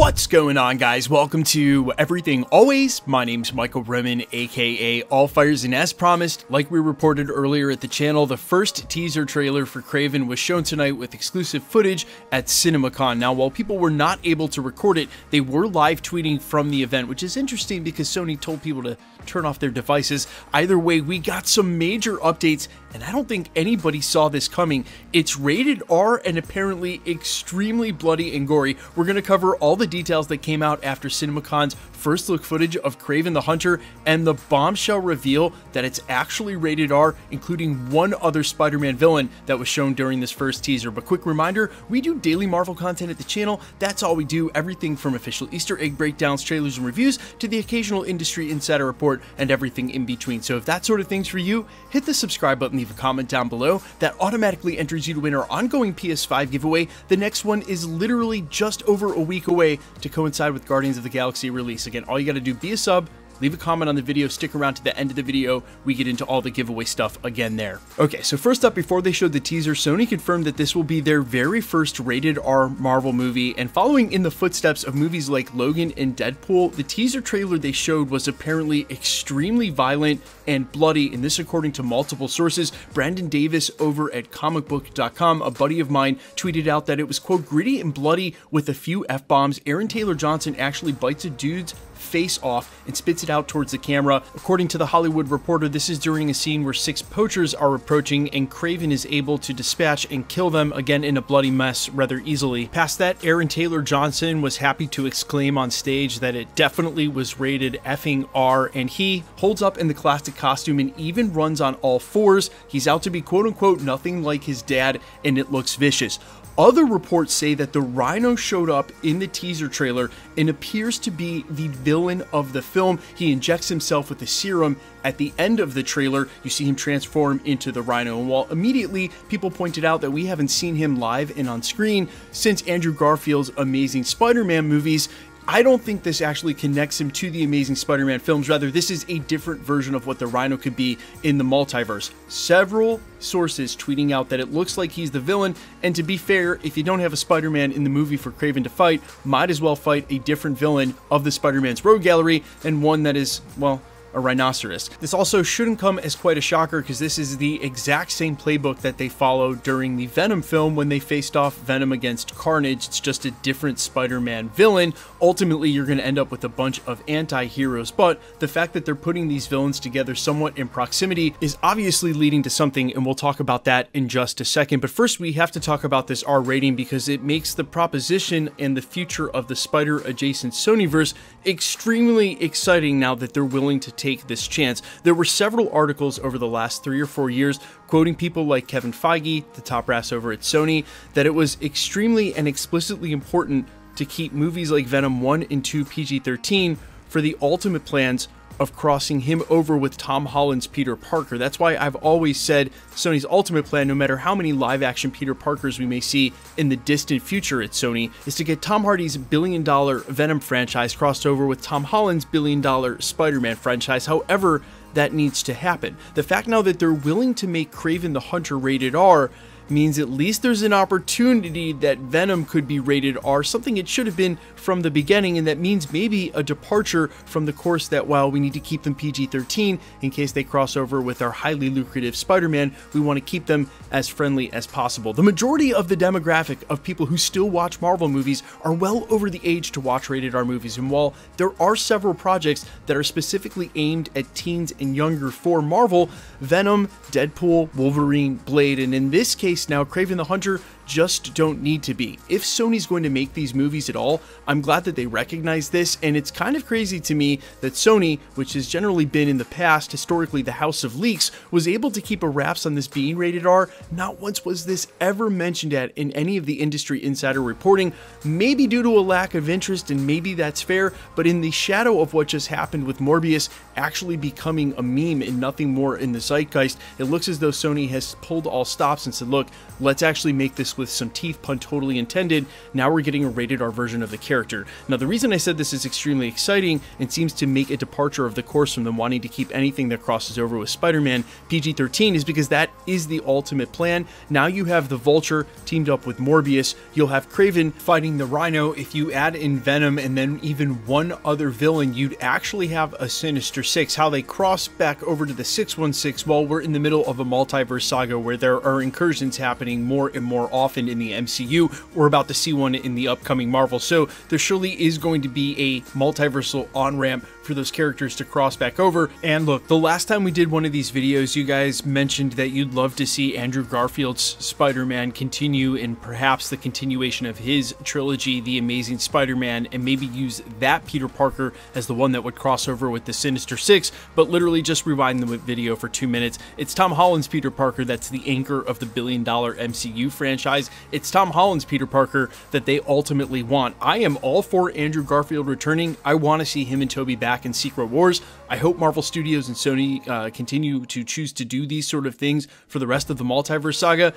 What's going on, guys? Welcome to Everything Always. My name's Michael Bremen, aka All Fires, and as promised, like we reported earlier at the channel, the first teaser trailer for Kraven was shown tonight with exclusive footage at CinemaCon. Now, while people were not able to record it, they were live tweeting from the event, which is interesting because Sony told people to turn off their devices. Either way, we got some major updates, and I don't think anybody saw this coming. It's rated R and apparently extremely bloody and gory. We're going to cover all the details that came out after CinemaCon's first look footage of Kraven the Hunter and the bombshell reveal that it's actually rated R, including one other Spider Man villain that was shown during this first teaser. But quick reminder we do daily Marvel content at the channel. That's all we do everything from official Easter egg breakdowns, trailers, and reviews to the occasional industry insider report and everything in between. So if that sort of thing's for you, hit the subscribe button, leave a comment down below. That automatically enters you to win our ongoing PS5 giveaway. The next one is literally just over a week away to coincide with Guardians of the Galaxy release. Again, all you got to do, be a sub, leave a comment on the video, stick around to the end of the video, we get into all the giveaway stuff again there. Okay, so first up, before they showed the teaser, Sony confirmed that this will be their very first rated R Marvel movie, and following in the footsteps of movies like Logan and Deadpool, the teaser trailer they showed was apparently extremely violent and bloody, and this according to multiple sources. Brandon Davis over at comicbook.com, a buddy of mine, tweeted out that it was, quote, gritty and bloody with a few F-bombs. Aaron Taylor Johnson actually bites a dude's face off and spits it out towards the camera. According to the Hollywood Reporter, this is during a scene where six poachers are approaching and Kraven is able to dispatch and kill them again in a bloody mess rather easily. Past that, Aaron Taylor Johnson was happy to exclaim on stage that it definitely was rated effing R and he holds up in the classic costume and even runs on all fours. He's out to be quote unquote nothing like his dad and it looks vicious. Other reports say that the Rhino showed up in the teaser trailer and appears to be the villain of the film. He injects himself with a serum at the end of the trailer. You see him transform into the Rhino. And while immediately people pointed out that we haven't seen him live and on screen since Andrew Garfield's Amazing Spider Man movies, I don't think this actually connects him to the Amazing Spider Man films. Rather, this is a different version of what the Rhino could be in the multiverse. Several sources tweeting out that it looks like he's the villain, and to be fair, if you don't have a Spider Man in the movie for Kraven to fight, might as well fight a different villain of the Spider Man's Rogue Gallery, and one that is, well, a rhinoceros. This also shouldn't come as quite a shocker because this is the exact same playbook that they followed during the Venom film when they faced off Venom against Carnage. It's just a different Spider-Man villain. Ultimately, you're going to end up with a bunch of anti-heroes, but the fact that they're putting these villains together somewhat in proximity is obviously leading to something, and we'll talk about that in just a second. But first, we have to talk about this R rating because it makes the proposition and the future of the Spider-adjacent Sonyverse extremely exciting now that they're willing to take this chance. There were several articles over the last three or four years quoting people like Kevin Feige, the top brass over at Sony, that it was extremely and explicitly important to keep movies like Venom 1 and 2 PG 13 for the ultimate plans of crossing him over with Tom Holland's Peter Parker. That's why I've always said Sony's ultimate plan, no matter how many live action Peter Parkers we may see in the distant future at Sony, is to get Tom Hardy's billion dollar Venom franchise crossed over with Tom Holland's billion dollar Spider Man franchise. However, that needs to happen. The fact now that they're willing to make Kraven the Hunter rated R means at least there's an opportunity that Venom could be rated R, something it should have been from the beginning, and that means maybe a departure from the course that while we need to keep them PG 13 in case they cross over with our highly lucrative Spider Man, we want to keep them as friendly as possible. The majority of the demographic of people who still watch Marvel movies are well over the age to watch rated R movies, and while there are several projects that are specifically aimed at teens and younger for Marvel, Venom, Deadpool, Wolverine, Blade, and in this case now Kraven the Hunter just don't need to be. If Sony's going to make these movies at all, I'm glad that they recognize this, and it's kind of crazy to me that Sony, which has generally been in the past historically the house of leaks, was able to keep a wraps on this being rated R. Not once was this ever mentioned at in any of the industry insider reporting, maybe due to a lack of interest, and maybe that's fair, but in the shadow of what just happened with Morbius actually becoming a meme and nothing more in the zeitgeist, it looks as though Sony has pulled all stops and said, look, let's actually make this with some teeth, pun totally intended, now we're getting a rated R version of the character. Now, the reason I said this is extremely exciting and seems to make a departure of the course from them wanting to keep anything that crosses over with Spider Man PG 13 is because that is the ultimate plan. Now you have the Vulture teamed up with Morbius, you'll have Kraven fighting the Rhino. If you add in Venom and then even one other villain, you'd actually have a Sinister Six. How they cross back over to the 616 while we're in the middle of a multiverse saga where there are incursions happening more and more often in the MCU. We're about to see one in the upcoming Marvel. So there surely is going to be a multiversal on ramp for those characters to cross back over. And look, the last time we did one of these videos, you guys mentioned that you'd love to see Andrew Garfield's Spider-Man continue in perhaps the continuation of his trilogy, The Amazing Spider-Man, and maybe use that Peter Parker as the one that would cross over with the Sinister Six, but literally just rewind the video for two minutes. It's Tom Holland's Peter Parker that's the anchor of the billion dollar MCU franchise. It's Tom Holland's Peter Parker that they ultimately want. I am all for Andrew Garfield returning. I want to see him and Tobey back in Secret Wars. I hope Marvel Studios and Sony uh, continue to choose to do these sort of things for the rest of the multiverse saga.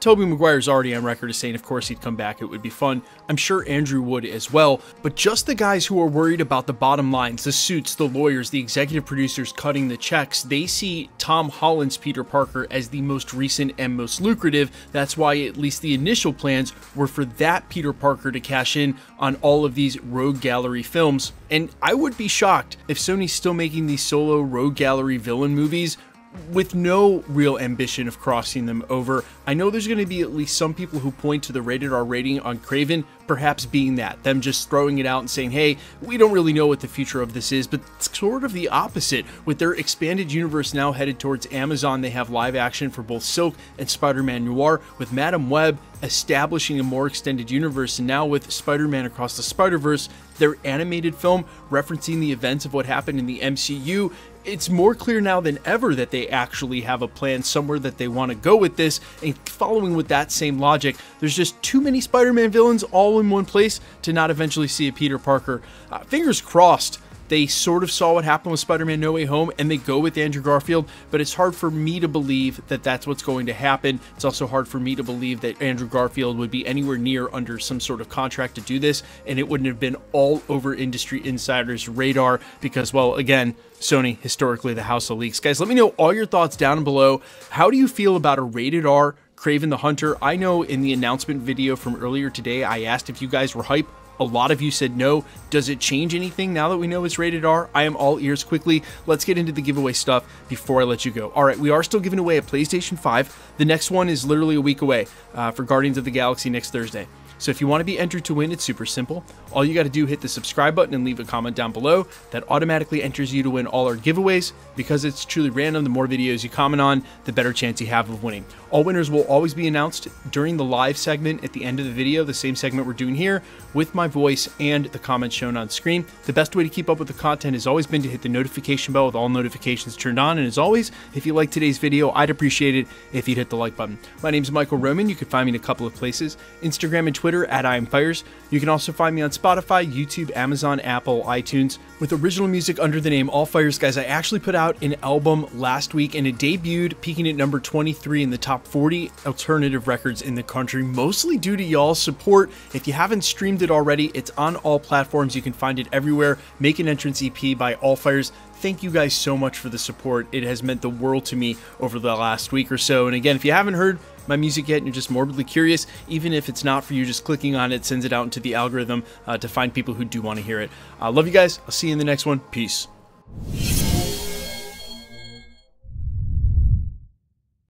Tobey Maguire's already on record as saying, of course, he'd come back. It would be fun. I'm sure Andrew would as well. But just the guys who are worried about the bottom lines, the suits, the lawyers, the executive producers cutting the checks, they see Tom Holland's Peter Parker as the most recent and most lucrative. That's why at least the initial plans were for that Peter Parker to cash in on all of these Rogue Gallery films. And I would be shocked if Sony's still making these solo Rogue Gallery villain movies with no real ambition of crossing them over. I know there's going to be at least some people who point to the rated R rating on Kraven perhaps being that, them just throwing it out and saying, hey, we don't really know what the future of this is, but sort of the opposite. With their expanded universe now headed towards Amazon, they have live action for both Silk and Spider Man Noir, with Madame Web establishing a more extended universe, and now with Spider Man Across the Spider Verse, their animated film referencing the events of what happened in the MCU it's more clear now than ever that they actually have a plan somewhere that they want to go with this. And following with that same logic, there's just too many Spider Man villains all in one place to not eventually see a Peter Parker. Uh, fingers crossed they sort of saw what happened with Spider-Man No Way Home and they go with Andrew Garfield, but it's hard for me to believe that that's what's going to happen. It's also hard for me to believe that Andrew Garfield would be anywhere near under some sort of contract to do this and it wouldn't have been all over industry insiders radar because well, again, Sony historically the house of leaks. Guys, let me know all your thoughts down below. How do you feel about a rated R Kraven the Hunter? I know in the announcement video from earlier today I asked if you guys were hype a lot of you said no. Does it change anything now that we know it's rated R? I am all ears quickly. Let's get into the giveaway stuff before I let you go. All right, we are still giving away a PlayStation 5. The next one is literally a week away uh, for Guardians of the Galaxy next Thursday. So if you want to be entered to win, it's super simple. All you got to do hit the subscribe button and leave a comment down below. That automatically enters you to win all our giveaways. Because it's truly random, the more videos you comment on, the better chance you have of winning. All winners will always be announced during the live segment at the end of the video, the same segment we're doing here, with my voice and the comments shown on screen. The best way to keep up with the content has always been to hit the notification bell with all notifications turned on. And as always, if you like today's video, I'd appreciate it if you'd hit the like button. My name is Michael Roman. You can find me in a couple of places Instagram and Twitter at IamFires. You can also find me on Spotify, YouTube, Amazon, Apple, iTunes, with original music under the name All Fires. Guys, I actually put out an album last week and it debuted, peaking at number 23 in the top top 40 alternative records in the country, mostly due to y'all's support. If you haven't streamed it already, it's on all platforms. You can find it everywhere. Make an Entrance EP by All Fires. Thank you guys so much for the support. It has meant the world to me over the last week or so. And again, if you haven't heard my music yet and you're just morbidly curious, even if it's not for you, just clicking on it sends it out into the algorithm uh, to find people who do want to hear it. I uh, love you guys. I'll see you in the next one. Peace.